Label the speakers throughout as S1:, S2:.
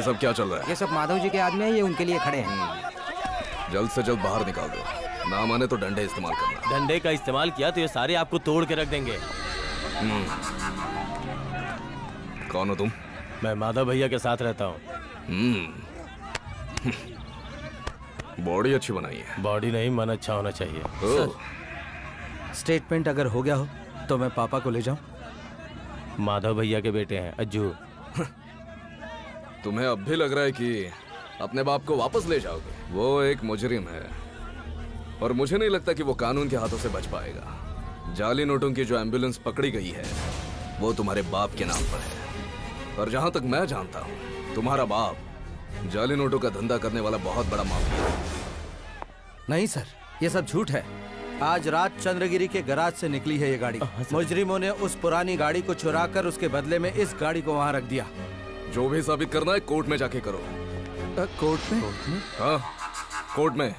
S1: ये सब क्या चल रहा है?
S2: ये सब माधव जी के आदमी है ये उनके लिए खड़े हैं।
S1: जल्द से जल्द बाहर निकाल दो। ना माने तो डंडे इस्तेमाल करना।
S3: डंडे का इस्तेमाल किया तो ये सारे आपको तोड़ के रख देंगे।
S1: कौन हो तुम?
S3: मैं माधव भैया के साथ रहता हूँ।
S1: बॉडी अच्छी बनाई है।
S3: बॉडी नहीं मन अच्छा होना चाहिए।
S4: स्टेटमेंट अगर हो गया हो तो मैं पापा को ले जाऊँ।
S3: माधव भैया के बेटे हैं अज्जू।
S1: तुम्हें अब भी लग रहा है कि अपने बाप को वापस ले जाओगे। वो एक मुजरिम है। और मुझे नहीं लगता कि वो कानून के हाथों से बच पाएगा। जाली नोटों की जो एंबुलेंस पकड़ी गई है वो तुम्हारे बाप के नाम पर है। और जहाँ तक मैं जानता हूँ तुम्हारा बाप जाली नोटों का धंधा करने वाला बहुत बड़ा माफिया है।
S4: नहीं सर ये सब झूठ है। आज रात चंद्रगिरी के गराज से निकली है ये गाड़ी। मुजरिमों ने उस पुरानी गाड़ी को चुरा कर उसके बदले में इस गाड़ी को वहाँ रख दिया।
S1: जो भी साबित करना है कोर्ट में जाके करो।
S4: अ, कोर्ट में?
S1: हाँ कोर्ट में।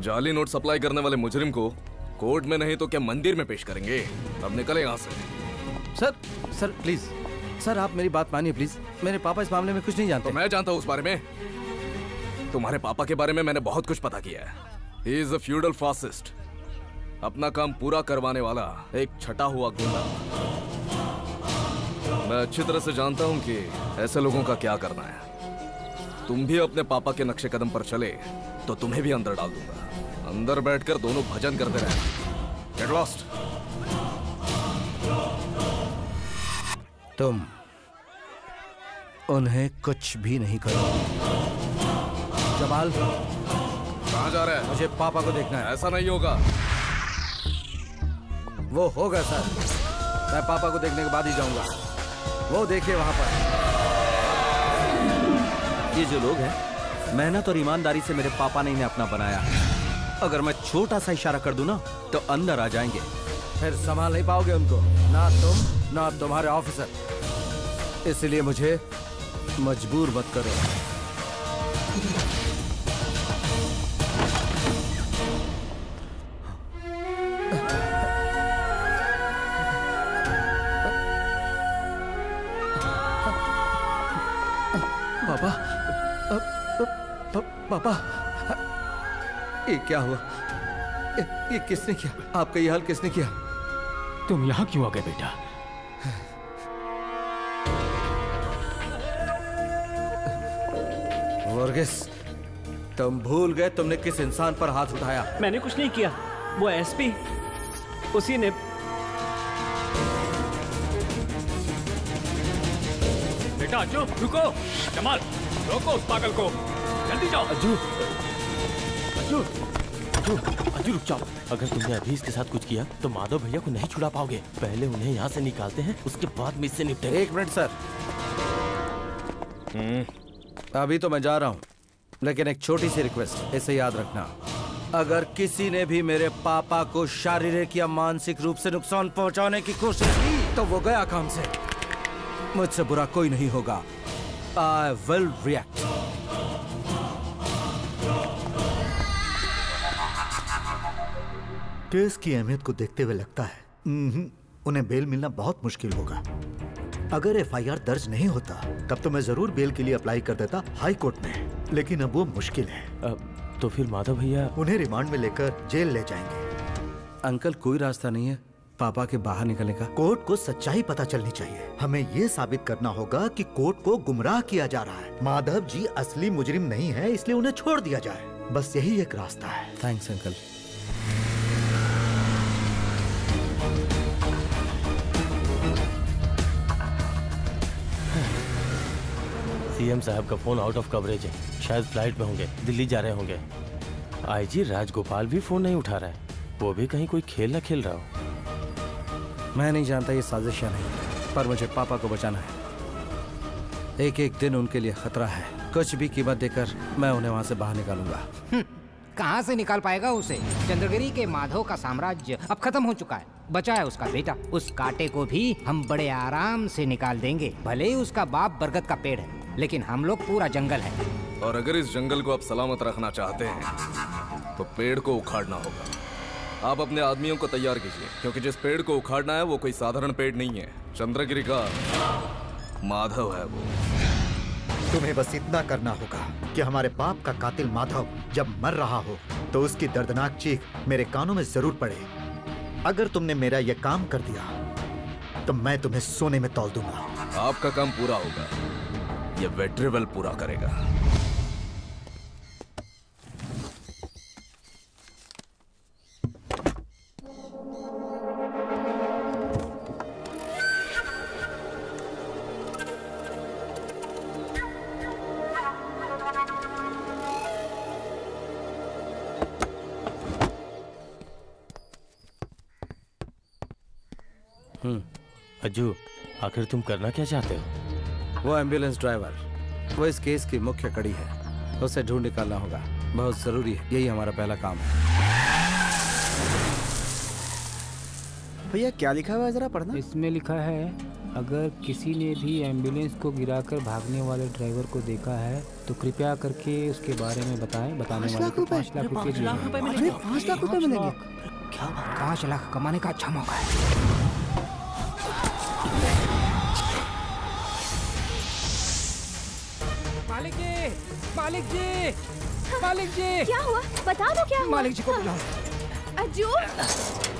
S1: जाली नोट सप्लाई करने वाले मुजरिम को कोर्ट में नहीं तो क्या मंदिर में पेश करेंगे? अब निकले यहाँ से।
S4: सर सर प्लीज़ सर आप मेरी बात मानिए प्लीज़ मेरे पापा इस मामले में कुछ नहीं जानते।
S1: तो मैं जानता हूँ उस बारे में। तुम्हारे पापा के बारे में मैंने बहुत कुछ पता किया है। He is a feudal fascist अपना काम पूरा करवाने वाला एक छटा हुआ गुंडा। मैं अच्छी तरह से जानता हूँ कि ऐसे लोगों का क्या करना है। तुम भी अपने पापा के नक्शे कदम पर चले तो तुम्हें भी अंदर डाल दूँगा। अंदर बैठकर दोनों भजन करते रहना गेट लॉस्ट
S4: तुम उन्हें कुछ भी नहीं करो। जमाल
S1: कहाँ जा रहा है?
S4: मुझे पापा को देखना है।
S1: ऐसा नहीं होगा।
S4: वो होगा सर। मैं पापा को देखने के बाद ही जाऊँगा। वो देखिए वहाँ पर। ये जो लोग हैं, मेहनत और ईमानदारी से मेरे पापा ने इन्हें अपना बनाया अगर मैं छोटा सा इशारा कर दूँ ना तो अंदर आ जाएँगे। फिर संभाल नहीं पाओगे उनको। ना तुम, ना तुम्हारे ऑफिसर। इसलिए मुझे मजबूर मत करो। पापा ये क्या हुआ? ये, ये किसने किया? आपका ये हाल किसने किया?
S5: तुम यहाँ क्यों आ गए बेटा?
S4: वर्गिस तुम भूल गए तुमने किस इंसान पर हाथ उठाया।
S6: मैंने कुछ नहीं किया। वो एसपी उसी ने
S5: बेटा अज्जू रुको। जमाल रोको उस पागल को। जल्दी जाओ।
S3: अज्जू अज्जू अज्जू अज्जू रुक जाओ। अगर तुमने अभी इसके साथ कुछ किया तो माधव भैया को नहीं छुड़ा पाओगे। पहले उन्हें यहाँ से निकालते हैं उसके बाद में इससे निपटेंगे।
S4: एक मिनट सर। अभी तो मैं जा रहा हूँ लेकिन एक छोटी सी रिक्वेस्ट इसे याद रखना। अगर किसी ने भी मेरे पापा को शारीरिक या मानसिक रूप से नुकसान पहुँचाने की कोशिश की तो वो गया काम से। मुझसे बुरा कोई नहीं होगा। आई विल रिएक्ट
S7: केस की अहमियत को देखते हुए लगता है। उन्हें बेल मिलना बहुत मुश्किल होगा। अगर एफआईआर दर्ज नहीं होता तब तो मैं ज़रूर बेल के लिए अप्लाई कर देता हाई कोर्ट में। लेकिन अब वो मुश्किल है।
S3: अ, तो फिर माधव भैया
S7: उन्हें रिमांड में लेकर जेल ले जाएँगे।
S4: अंकल कोई रास्ता नहीं है पापा के बाहर निकलने का।
S7: कोर्ट को सच्चाई पता चलनी चाहिए। हमें ये साबित करना होगा कि कोर्ट को गुमराह किया जा रहा है। माधव जी असली मुजरिम नहीं है इसलिए उन्हें छोड़ दिया जाए। बस यही एक रास्ता है।
S4: थैंक्स अंकल
S3: सीएम साहब का फ़ोन आउट ऑफ़ कवरेज है। शायद फ़्लाइट में होंगे दिल्ली जा रहे होंगे। आईजी राजगोपाल भी फ़ोन नहीं उठा रहा है। वो भी कहीं कोई खेल ना खेल रहा हो।
S4: मैं नहीं जानता ये साजिश या नहीं पर मुझे पापा को बचाना है। एक एक दिन उनके लिए खतरा है। कुछ भी कीमत देकर मैं उन्हें वहाँ से बाहर निकालूँगा।
S2: कहाँ से निकाल पाएगा उसे? चंद्रगिरी के माधव का साम्राज्य अब खत्म हो चुका है। बचा है उसका बेटा। उस कांटे को भी हम बड़े आराम से निकाल देंगे। भले ही उसका बाप बरगद का पेड़ है। लेकिन हम लोग पूरा जंगल है।
S1: और अगर इस जंगल को आप सलामत रखना चाहते हैं तो पेड़ को उखाड़ना होगा। आप अपने आदमियों को तैयार कीजिए क्योंकि जिस पेड़ को उखाड़ना है वो कोई साधारण पेड़ नहीं है। चंद्रगिरी का माधव है वो।
S7: तुम्हें बस इतना करना होगा कि हमारे बाप का कातिल माधव जब मर रहा हो तो उसकी दर्दनाक चीख मेरे कानों में ज़रूर पड़े। अगर तुमने मेरा यह काम कर दिया तो मैं तुम्हें सोने में तोल दूँगा।
S1: आपका काम पूरा होगा। ये वेट्रिवल पूरा करेगा।
S3: अज्जू आखिर तुम करना क्या चाहते हो?
S4: वो एंबुलेंस ड्राइवर वो इस केस की मुख्य कड़ी है। उसे ढूंढ निकालना होगा। बहुत ज़रूरी है। यही हमारा पहला काम है।
S8: भैया क्या लिखा हुआ है? जरा पढ़ना।
S6: इसमें लिखा है अगर किसी ने भी एंबुलेंस को गिराकर भागने वाले ड्राइवर को देखा है तो कृपया करके उसके बारे में बताएँ। बताने वाले को पाँच लाख रुपए
S8: पाँच लाख रुपए मिलेंगे।
S2: पाँच लाख कमाने का अच्छा मौका है। मालिक जी मालिक जी मालिक जी।
S9: क्या हुआ? बता दो क्या हुआ?
S2: मालिक जी को बुलाओ।
S9: अजू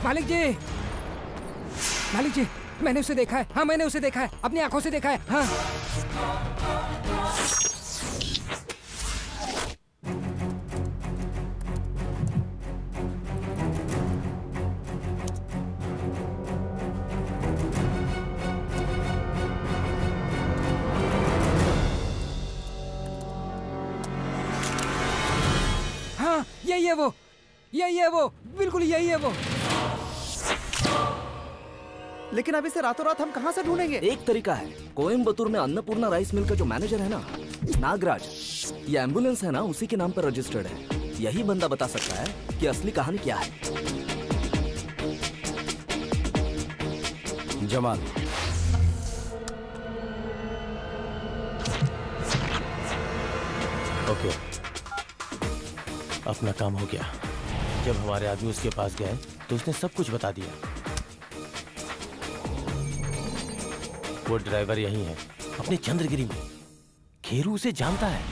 S2: मालिक जी। मालिक जी मैंने उसे देखा है। हाँ मैंने उसे देखा है। अपनी आँखों से देखा है। हाँ। यही है वो। यही है वो। बिल्कुल यही है वो।
S8: लेकिन अभी से रातों रात हम कहाँ से ढूंढेंगे?
S10: एक तरीका है। कोयम्बतूर में अन्नपूर्णा राइस मिल का जो मैनेजर है ना नागराज ये एंबुलेंस है ना उसी के नाम पर रजिस्टर्ड है। यही बंदा बता सकता है कि असली कहानी क्या है।
S4: जमाल।
S3: ओके। अपना काम हो गया। जब हमारे आदमी उसके पास गए तो उसने सब कुछ बता दिया। वो ड्राइवर यही है, अपने चंद्रगिरी में। खेरू उसे जानता है।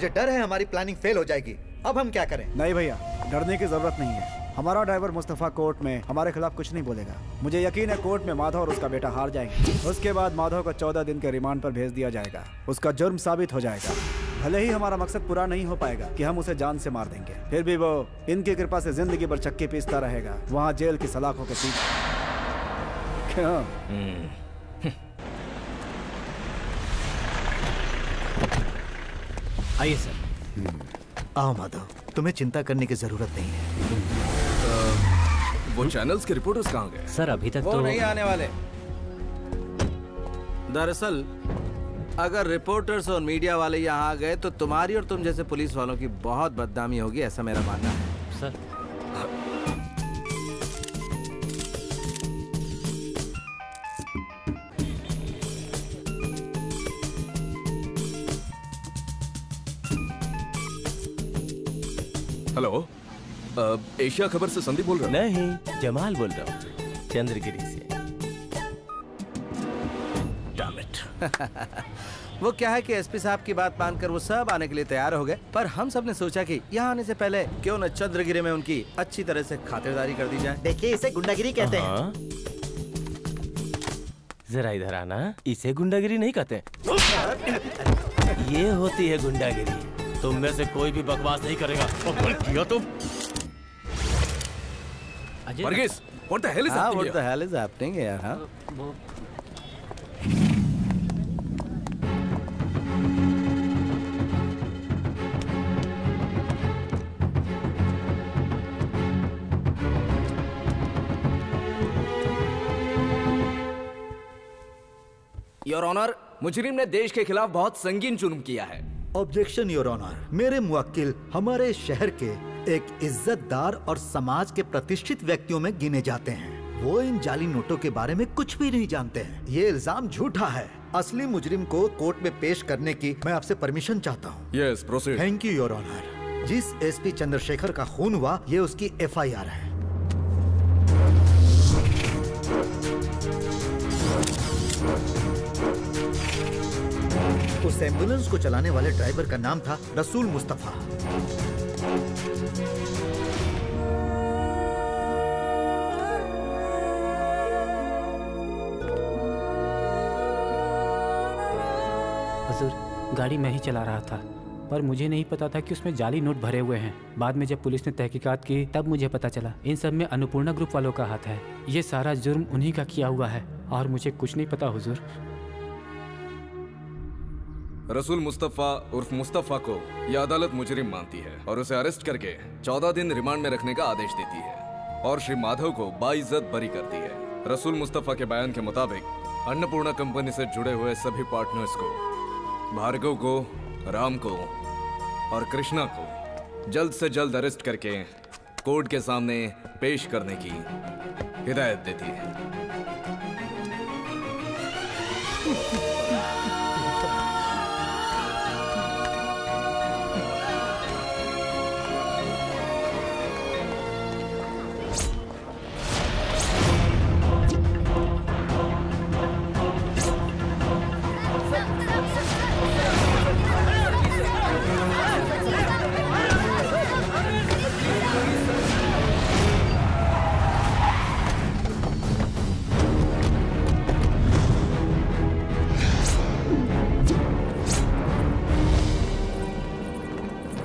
S7: मुझे डर है हमारी प्लानिंग फेल हो जाएगी। अब हम क्या करें?
S8: नहीं भैया डरने की ज़रूरत नहीं है। हमारा ड्राइवर मुस्तफ़ा कोर्ट में हमारे खिलाफ कुछ नहीं बोलेगा। मुझे यकीन है कोर्ट में माधव और उसका बेटा हार जाएँगे। उसके बाद माधव को चौदह दिन के रिमांड पर भेज दिया जाएगा। उसका जुर्म साबित हो जाएगा। भले ही हमारा मकसद पूरा नहीं हो पाएगा कि हम उसे जान से मार देंगे। फिर भी वो इनकी कृपा से ज़िंदगी भर चक्की पीसता रहेगा। वहाँ जेल की सलाखों के पीछे। क्यों?
S2: आइए सर।
S7: आओ माधव तुम्हें चिंता करने की ज़रूरत नहीं है।
S1: वो चैनल्स के रिपोर्टर्स कहाँ गए?
S6: सर अभी तक
S4: वो
S6: तो
S4: नहीं आने वाले। दरअसल अगर रिपोर्टर्स और मीडिया वाले यहाँ आ गए तो तुम्हारी और तुम जैसे पुलिस वालों की बहुत बदनामी होगी ऐसा मेरा मानना है।
S1: एशिया खबर से संदीप बोल रहा हूँ।
S3: नहीं जमाल बोल रहा हूँ। चंद्रगिरी से।
S4: वो क्या है कि एसपी साहब की बात मानकर वो सब आने के लिए तैयार हो गए पर हम सबने सोचा कि यहाँ आने से पहले क्यों न चंद्रगिरी में उनकी अच्छी तरह से खातिरदारी कर दी जाए।
S7: देखिए इसे गुंडागिरी कहते हैं।
S3: हाँ? जरा इधर आना इसे गुंडागिरी नहीं कहते ये होती है गुंडागिरी। तुम में से कोई भी बकवास नहीं करेगा। और गलत किया तो
S1: Varghese what the hell is
S4: हाँ
S1: happening
S4: what the hell is happening यार हाँ?
S6: वो
S10: योर ऑनर मुजरिम ने देश के खिलाफ बहुत संगीन जुर्म किया है।
S7: ऑब्जेक्शन योर ऑनर मेरे मुवक्किल हमारे शहर के एक इज्जतदार और समाज के प्रतिष्ठित व्यक्तियों में गिने जाते हैं। वो इन जाली नोटों के बारे में कुछ भी नहीं जानते हैं। ये इल्ज़ाम झूठा है। असली मुजरिम को कोर्ट में पेश करने की मैं आपसे परमिशन चाहता हूँ।
S1: Yes proceed
S7: thank you your honour जिस एसपी चंद्रशेखर का खून हुआ ये उसकी एफआईआर है। उस एंबुलेंस को चलाने वाले ड्राइवर का नाम था रसूल मुस्तफ़ा।
S6: हजूर, गाड़ी मैं ही चला रहा था, पर मुझे नहीं पता था कि उसमें जाली नोट भरे हुए हैं। बाद में जब पुलिस ने तहकीकात की, तब मुझे पता चला, इन सब में अन्नपूर्णा ग्रुप वालों का हाथ है। ये सारा जुर्म उन्हीं का किया हुआ है, और मुझे कुछ नहीं पता, हुजूर।
S1: रसूल मुस्तफ़ा उर्फ़ मुस्तफ़ा को यह अदालत मुजरिम मानती है और उसे अरेस्ट करके चौदह दिन रिमांड में रखने का आदेश देती है और श्री माधव को बाइज्जत बरी करती है। रसूल मुस्तफ़ा के बयान के मुताबिक, अन्नपूर्णा कंपनी से जुड़े हुए सभी पार्टनर्स को, भार्गव को, राम को और कृष्णा को जल्द से जल्द अरेस्ट करके कोर्ट के सामने पेश करने की हिदायत देती है।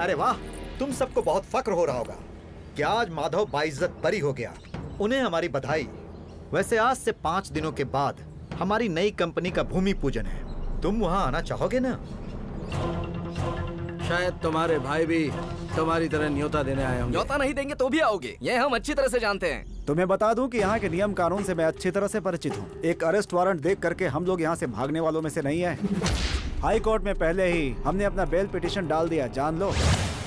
S7: अरे वाह तुम सबको बहुत फक्र हो रहा होगा। कि आज माधव बाइज्जत बरी हो गया? उन्हें हमारी बधाई। वैसे आज से पाँच दिनों के बाद हमारी नई कंपनी का भूमि पूजन है। तुम वहाँ आना चाहोगे ना?
S4: शायद तुम्हारे भाई भी तुम्हारी तरह न्योता देने आए होंगे।
S10: न्योता नहीं देंगे तो भी आओगे। ये हम अच्छी तरह से जानते हैं।
S8: तुम्हें बता दूँ कि यहाँ के नियम कानून से मैं अच्छी तरह से परिचित हूँ। एक अरेस्ट वारंट देख करके हम लोग यहाँ से भागने वालों में से नहीं है हाई कोर्ट में पहले ही हमने अपना बेल पिटिशन डाल दिया जान लो।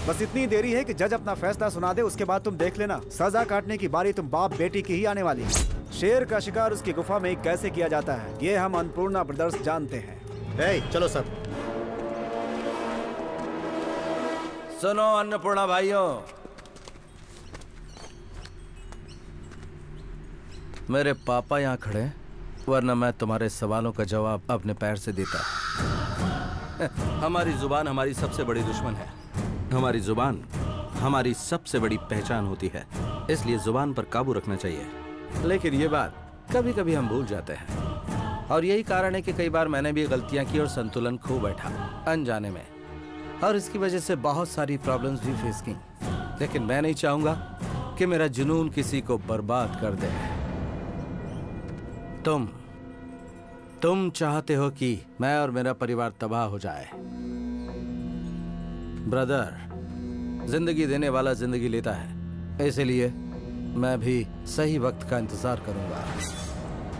S8: बस इतनी देरी है कि जज अपना फैसला सुना दे उसके बाद तुम देख लेना। सजा काटने की बारी तुम बाप बेटी की ही आने वाली है। शेर का शिकार उसकी गुफा में कैसे किया जाता है ये हम अन्नपूर्णा ब्रदर्स जानते हैं।
S7: ए, चलो सब
S4: सुनो अन्नपूर्णा भाइयों। मेरे पापा यहाँ खड़े वरना मैं तुम्हारे सवालों का जवाब अपने पैर से देता।
S9: हमारी ज़ुबान हमारी सबसे बड़ी दुश्मन है। हमारी ज़ुबान हमारी सबसे बड़ी पहचान होती है। इसलिए ज़ुबान पर काबू रखना चाहिए।
S4: लेकिन ये बात कभी कभी हम भूल जाते हैं। और यही कारण है कि कई बार मैंने भी गलतियाँ की और संतुलन खो बैठा अनजाने में। और इसकी वजह से बहुत सारी प्रॉब्लम्स भी फेस की। लेकिन मैं नहीं चाहूँगा कि मेरा जुनून किसी को बर्बाद कर दे। तुम तुम चाहते हो कि मैं और मेरा परिवार तबाह हो जाए? ब्रदर ज़िंदगी देने वाला ज़िंदगी लेता है। इसलिए मैं भी सही वक्त का इंतज़ार करूँगा।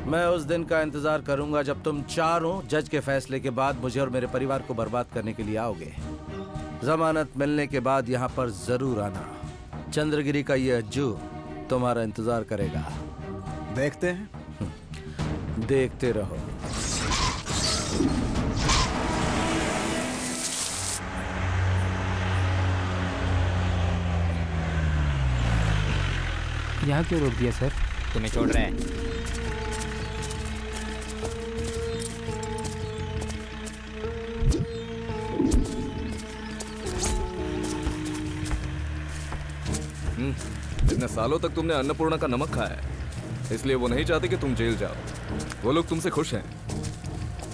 S4: मैं उस दिन का इंतज़ार करूँगा जब तुम चारों जज के फैसले के बाद मुझे और मेरे परिवार को बर्बाद करने के लिए आओगे। जमानत मिलने के बाद यहाँ पर ज़रूर आना। चंद्रगिरी का ये अज्जू तुम्हारा इंतज़ार करेगा।
S8: देखते हैं।
S4: देखते रहो।
S6: यहाँ क्यों रोक दिया सर?
S2: तुम्हें छोड़ रहे हैं।
S1: हम्म, इतने सालों तक तुमने अन्नपूर्णा का नमक खाया है इसलिए वो नहीं चाहते कि तुम जेल जाओ। वो लोग तुमसे खुश हैं।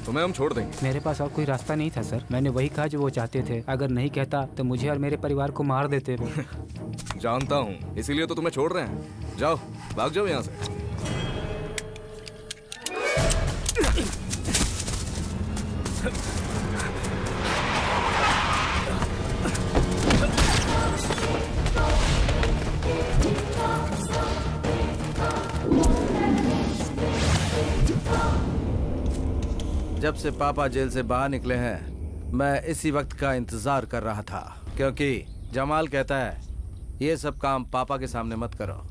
S1: तुम्हें हम छोड़ देंगे।
S6: मेरे पास और कोई रास्ता नहीं था सर। मैंने वही कहा जो वो चाहते थे। अगर नहीं कहता तो मुझे और मेरे परिवार को मार देते वो।
S1: जानता हूँ इसीलिए तो तुम्हें छोड़ रहे हैं। जाओ, भाग जाओ यहाँ से।
S4: जब से पापा जेल से बाहर निकले हैं, मैं इसी वक्त का इंतज़ार कर रहा था, क्योंकि जमाल कहता है, ये सब काम पापा के सामने मत करो।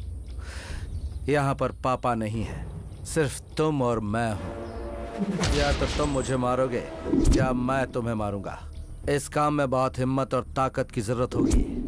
S4: यहाँ पर पापा नहीं है। सिर्फ़ तुम और मैं हूँ। या तो तुम मुझे मारोगे, या मैं तुम्हें मारूँगा। इस काम में बहुत हिम्मत और ताकत की ज़रूरत होगी।